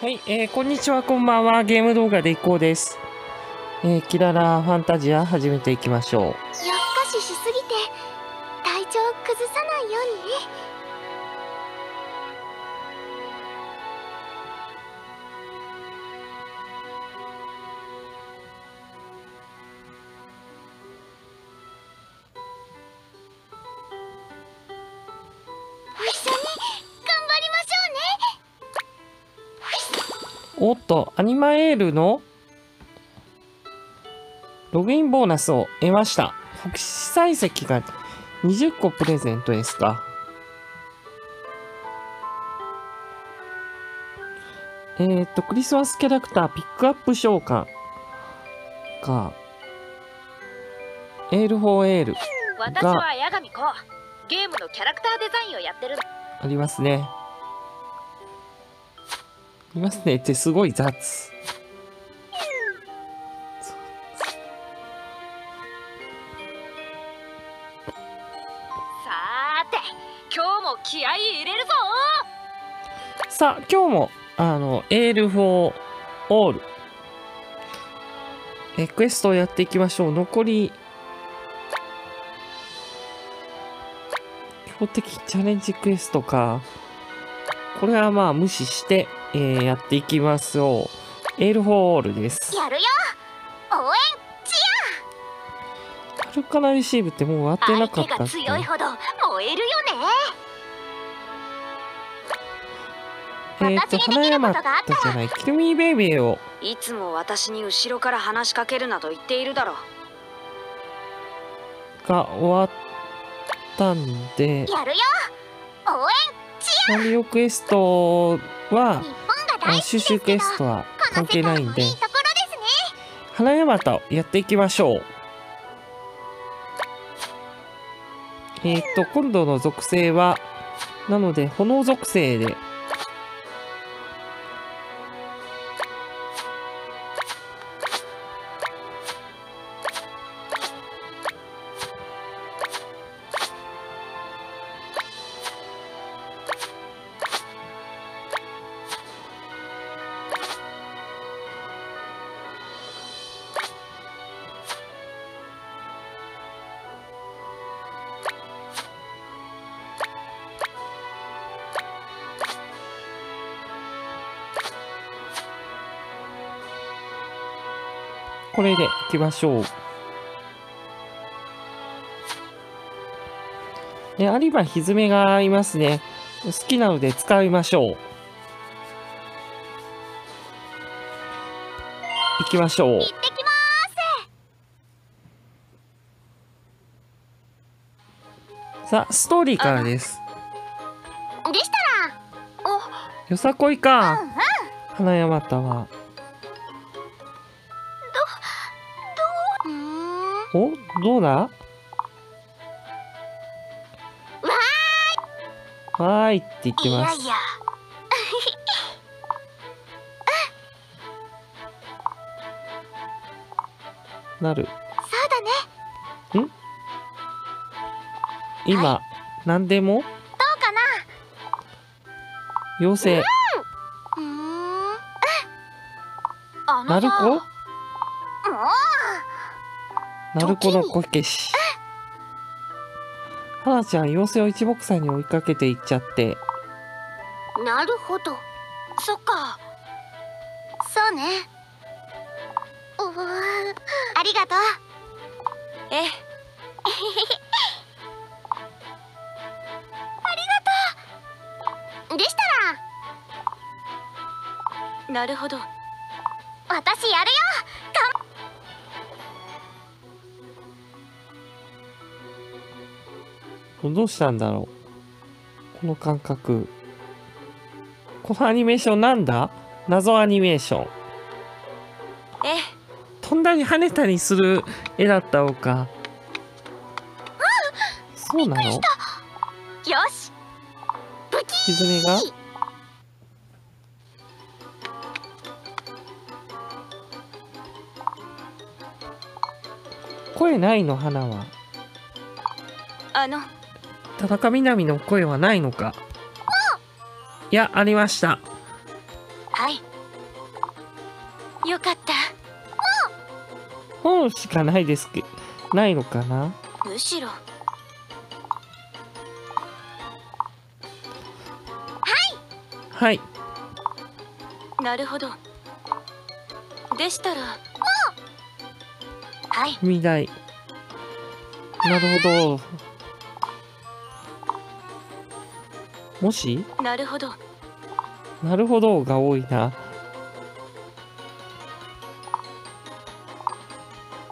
はい、えー、こんにちは、こんばんは。ゲーム動画でいこうです。えー、キララファンタジア始めていきましょう。夜更かししすぎて体調崩さないようにねと、アニマエールのログインボーナスを得ました。来た、星彩石が20個プレゼントですか。えー、っと、クリスマスキャラクターピックアップ召喚か。エール・フォー・エール私は八神コウゲームのキャラクターデザインをやってるのありますね。ありますねってすごい雑。さーて今日も気合い入れるぞさあ、今日も、あの、エール・フォー・オール。え、クエストをやっていきましょう。残り、強敵チャレンジクエストか。これはまあ無視して、えーやっていきますよ。エール・フォー・ルです。やるよ。応援はるかなレシーブってもう終わってなかったっけ？強いほど燃えるよね。えっ、と、私にできる花山ことがあったじゃない、キルミーベイビーを。いつも私に後ろから話しかけるなと言っているだろが終わったんで、やるよ。応サンリオクエストは援、日本があの大好きですけど収集クエストは関係ないんでこの世界もいいところですね花山とやっていきましょう。えっ、と、今度の属性は、なので、炎属性で、これでいきましょう。え、有馬ひずめがいますね。好きなので使いましょう。行きましょう。行ってきまさあ、ストーリーからですでしたらおよさこいかうんうん。花山田は。どうだ？わはーいって言ってます。いやいや。なる。そうだね。今、何でも？どうかな？妖精。うーんあなるこもなるこのこけし。はなちゃん、妖精を一目散に追いかけていっちゃって。うなるほど。そっか。そうね。うわありがとう。え。ありがとう。でしたら。なるほど。私やるよどうしたんだろう？この感覚。このアニメーションなんだ？謎アニメーション。え？飛んだり跳ねたりする絵だったのか。そうなの？よし。ブずめが声ないの？花は。あの田中みな実の声はないのか？いや、ありました。はい。よかった。本しかないですけないのかな？むしろ。はい。なるほど。でしたら。はい。踏台なるほどもし？なるほど。なるほどが多いな。やっと見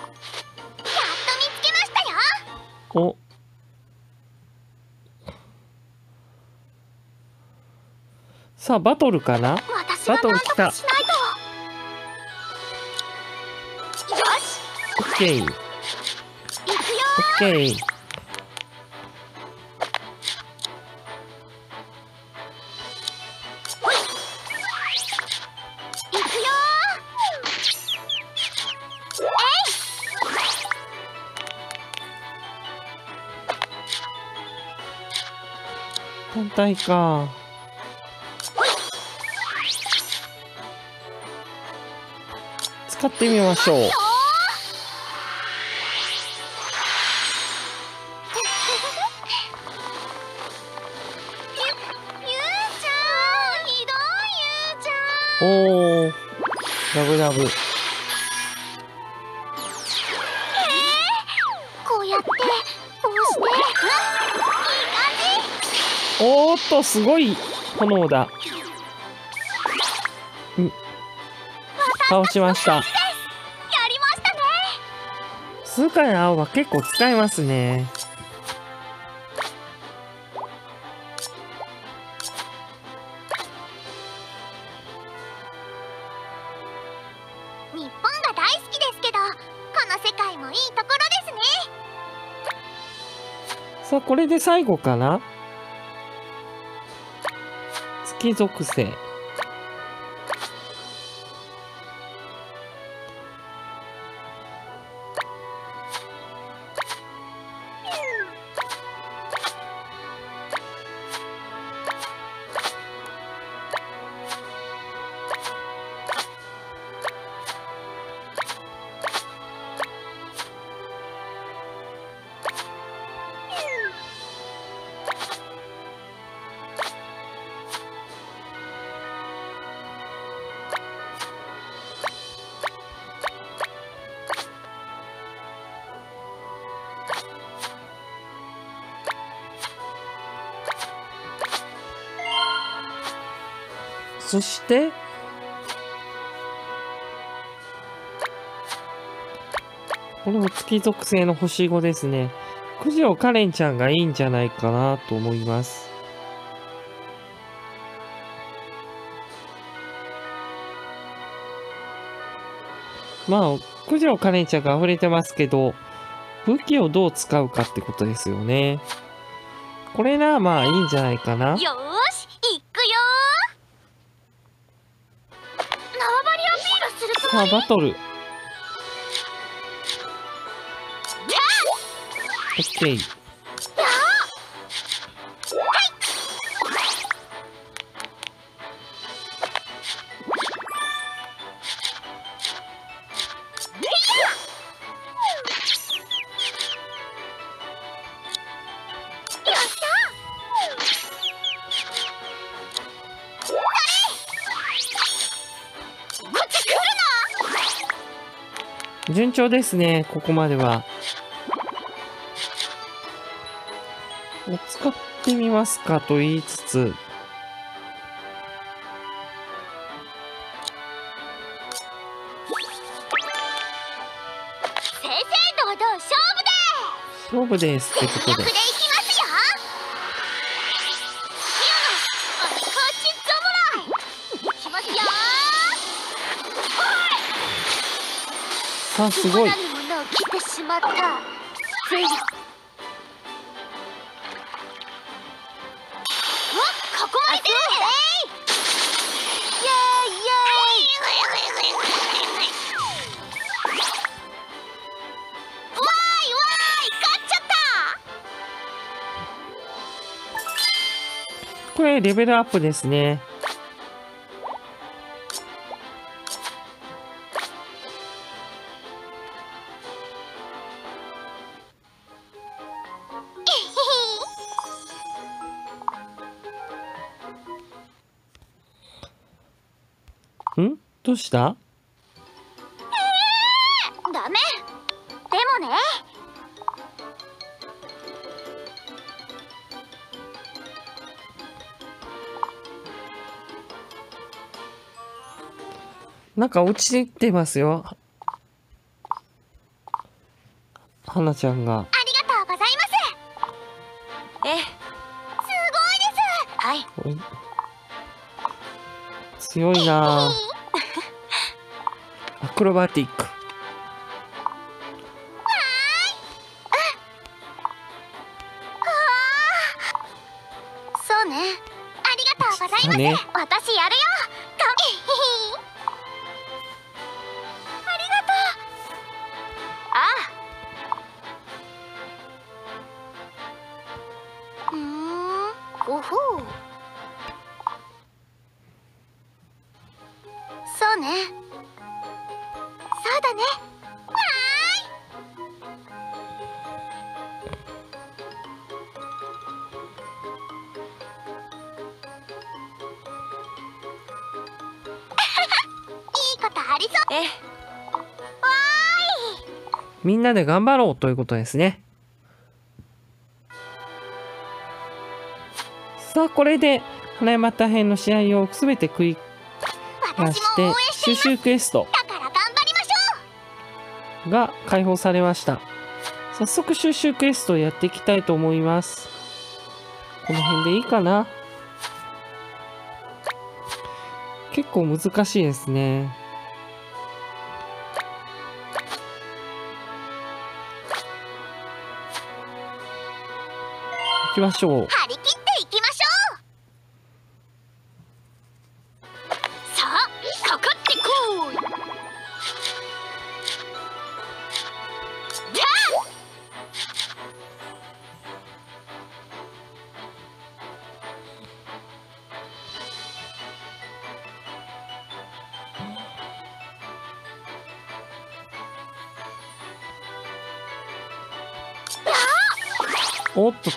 つけましたよ。お。さあバトルかな？バトル来た。よし。オッケー。オッケー単体か。使ってみましょう。おー。ラブラブとすごい炎だ。ん。倒しました。数回の青は結構使えますね。日本が大好きですけどこの世界もいいところですね。さあこれで最後かな？月属性。そしてこれも月属性の星5ですね。九条カレンちゃんがいいんじゃないかなと思います。まあ九条カレンちゃんが溢れてますけど武器をどう使うかってことですよね。これなまあいいんじゃないかな。さあバトル。オ順調ですねここまでは。お使ってみますかと言いつつ。正々堂々勝負で勝負ですってことでさあすごい。なるものを着てしまった。失礼ようわ囲まれてる。イエーイイエーイ。わーいわーい勝っちゃった。これレベルアップですねした？ダメ。でもね。なんか落ちてますよ。はなちゃんが。ありがとうございます。ええすごいです。はい。強いな クロバティック。そうね。ありがとうございます、だね。私やるよ。かありがとう。うーん。ほほう。そうねみんなで頑張ろうということですね。さあ、これで、花山大変の試合をすべてクリーいアして、収集クエストが解放されました。早速収集クエストをやっていきたいと思います。この辺でいいかな？結構難しいですね。きましょう。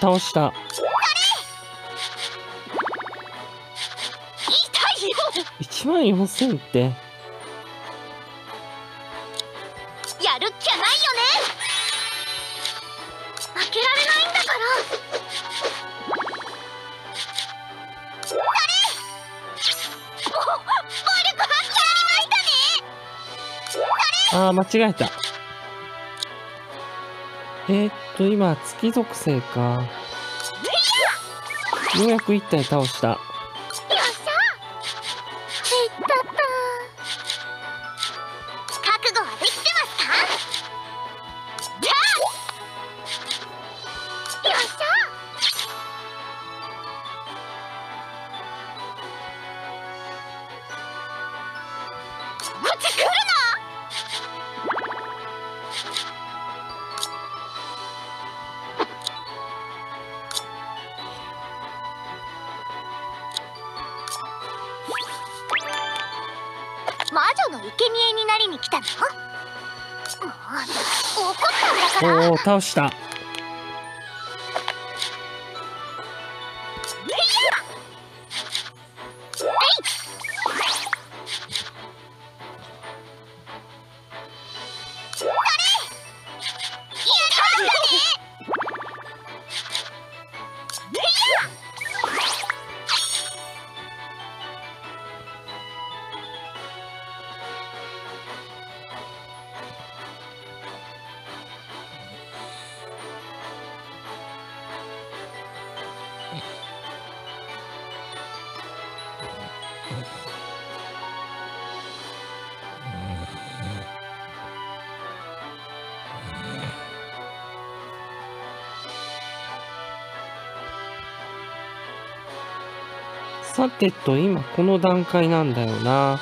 倒した。痛いよ1万4000って？やるっきゃないよね負けられないんだからあれりましたねああ、間違えた。えー、っと、今、月属性か。ようやく1体倒した。の生贄になりに来たの？もう怒ったんだからおお、倒した。さてと、今この段階なんだよな。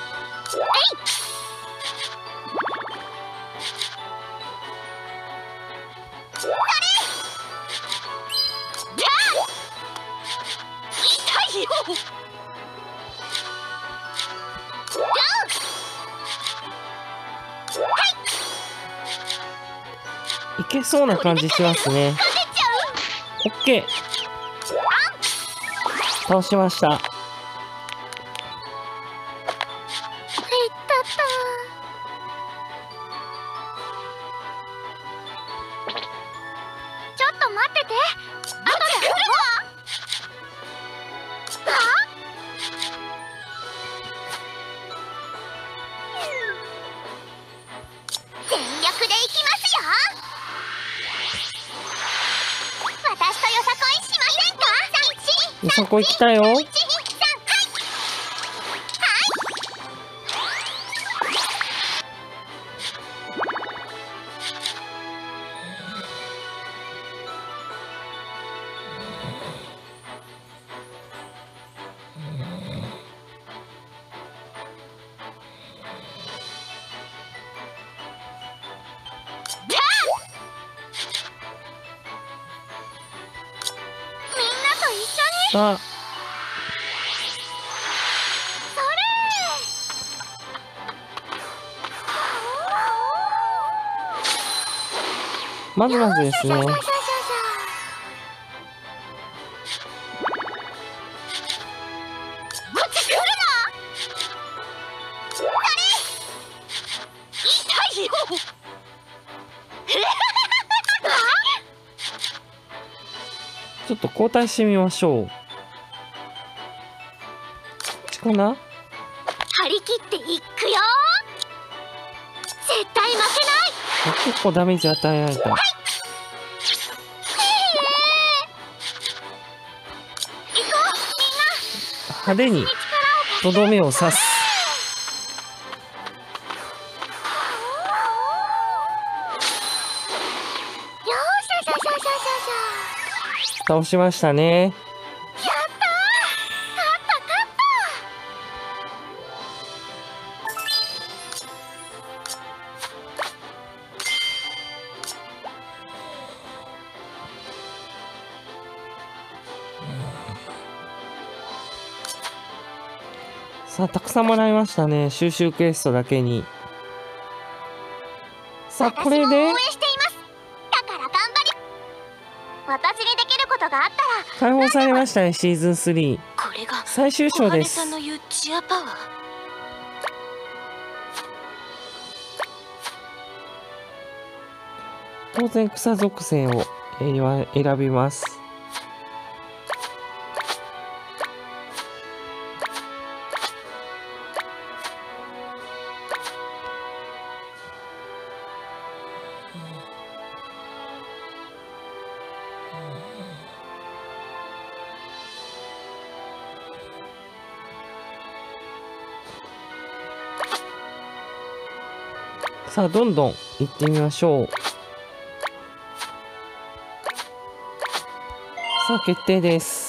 いけそうな感じしますね。オッケー。倒しました。でいきますよ。私とよさこいしませんか？よさこい来たよ。まずまずですねちょっと交代してみましょう。こっちかな？結構ダメージ与えられた。派手にとどめを刺す。倒しましたね。さあたくさんもらいましたね。収集クエストだけに。さあこれで？私も応援しています。だから頑張り。私にできることがあったら。解放されましたねシーズン3これが最終章です。小羽さんの言うチアパワー。当然草属性を選選びますさあどんどん行ってみましょう。さあ決定です。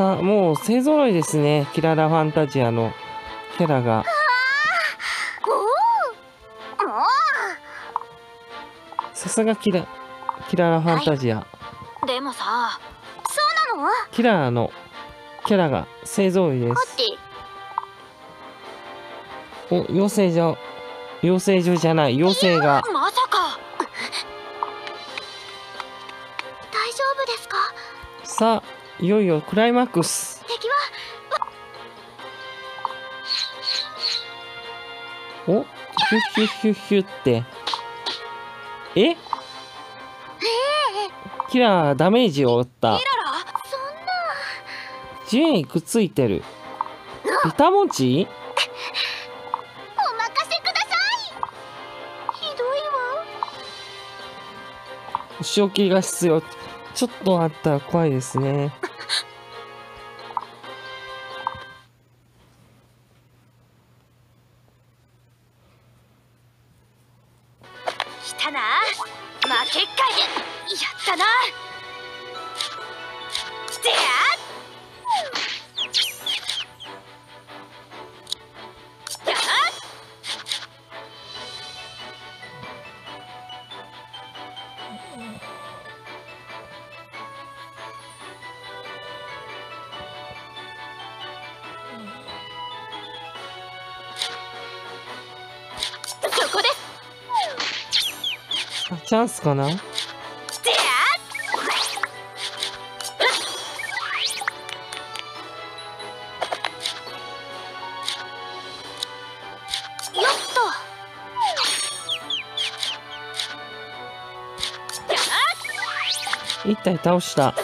さあもう勢ぞろいですね。キララファンタジアのキャラが。さすがキラキララファンタジア、でもさうそうなの？キララのキャラが勢ぞろいでこすお養成所養成所じゃない。妖精が。まさか。大丈夫ですか？さあいよいよクライマックス。敵はおヒュッヒュッヒュッヒュって。え？キララダメージを負った。地面にくっついてる。ビタモチお任せください。ひどいわ。仕置きが必要。ちょっとあったら怖いですねチャンスかな？てや。よっ一体倒した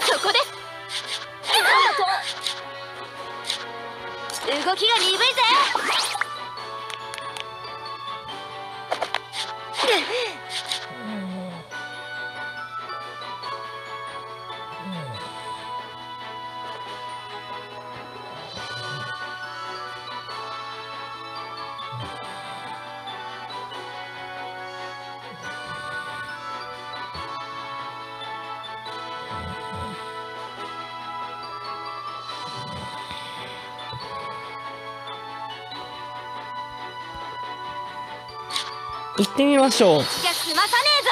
行ってみましょう。じゃ済まさねえぞ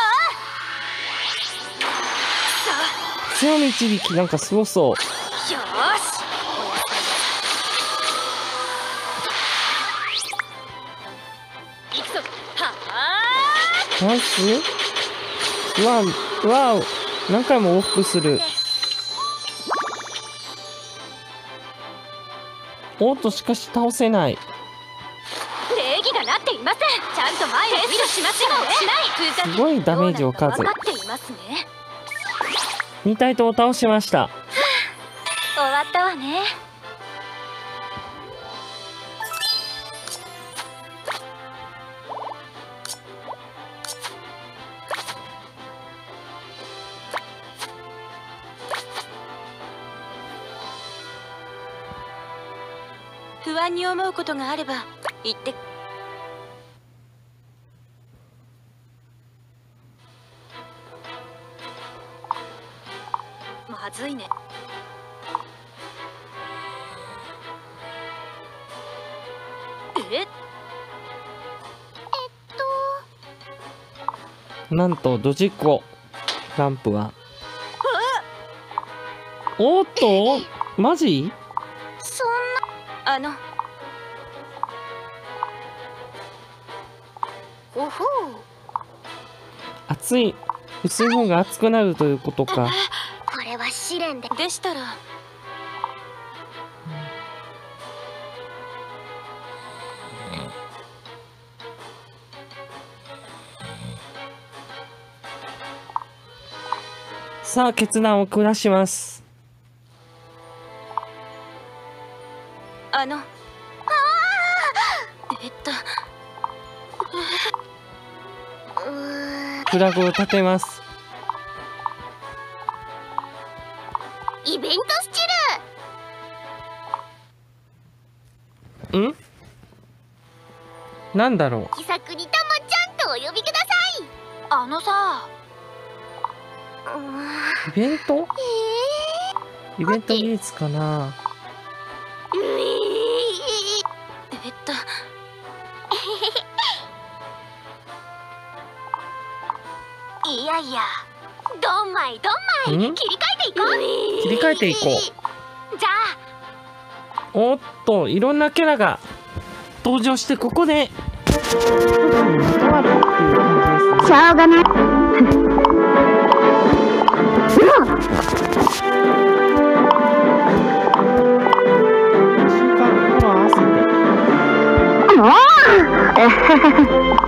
強導きなんかすごそう。ナイス。うわうわ何回も往復する。おっとしかし倒せないと前を見るしましないすごいダメージをかっていますね2体とも倒しました。終わったわね。不安に思うことがあれば言ってずいね。え？なんとドジっ子ランプは。おっと？マジ？そんあの。なおほう。熱い。薄い方が熱くなるということか試練で。でしたら。さあ決断を下します。あの。えっと。フラグを立てますなんだろル気さくにたまちゃんとお呼びください。あのさ。イベント？えイベント技術かな。ー、うえっと。いやいや。どんまいどんまい。ん？切り替えていこう。切り替えていこう。じゃあ。おっといろんなキャラが登場してここで一つにまとまるってい。う感じですねしょうがない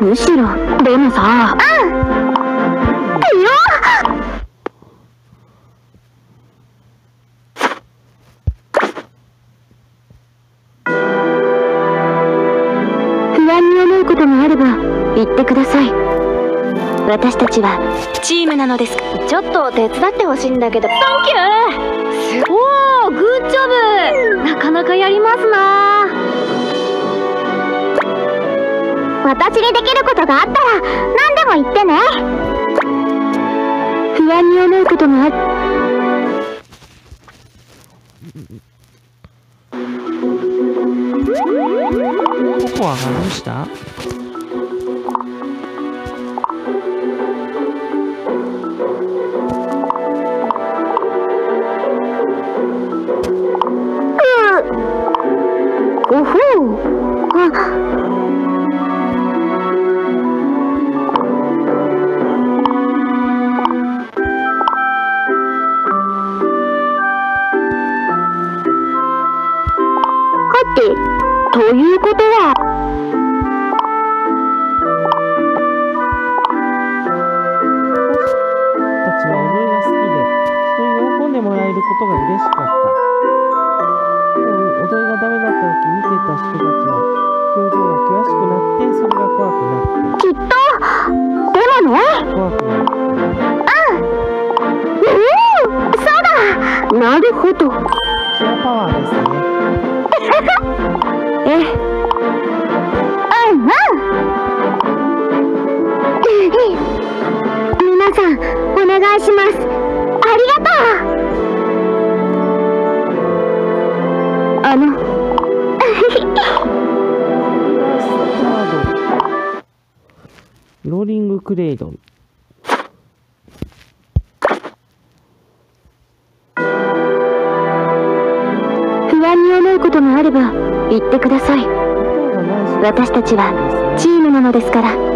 むしろでもさ。不言ってください。私たちはチームなのです。ちょっと手伝ってほしいんだけど。サンキュー！おおグッジョブ！なかなかやりますな。私にできることがあったら何でも言ってね。不安に思うことがある。ココアがどうした？ローリングクレイドン。不安に思うことがあれば言ってください私たちはチームなのですから